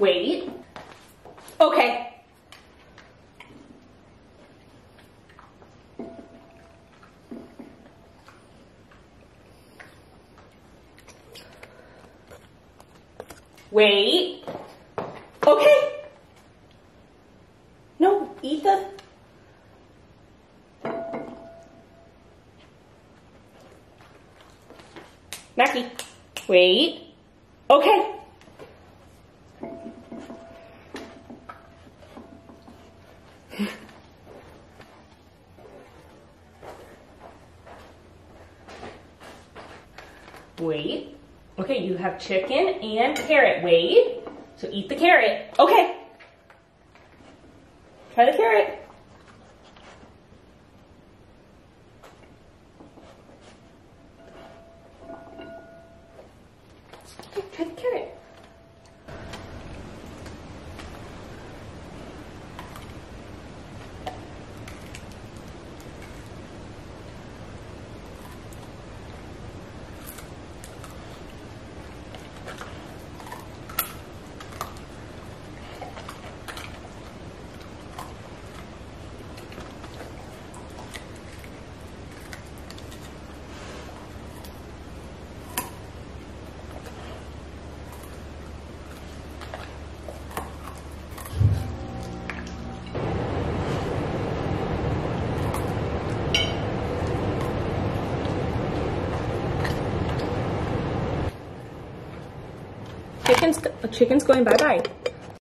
Wait. Okay. Wait. Okay. No, eat the. Mackey, wait. Okay. Wait. Okay, you have chicken and carrot. Wait. So eat the carrot. Okay. Try the carrot. Try the carrot. Chicken's, chicken's going bye-bye.